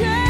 change.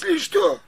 смысле что?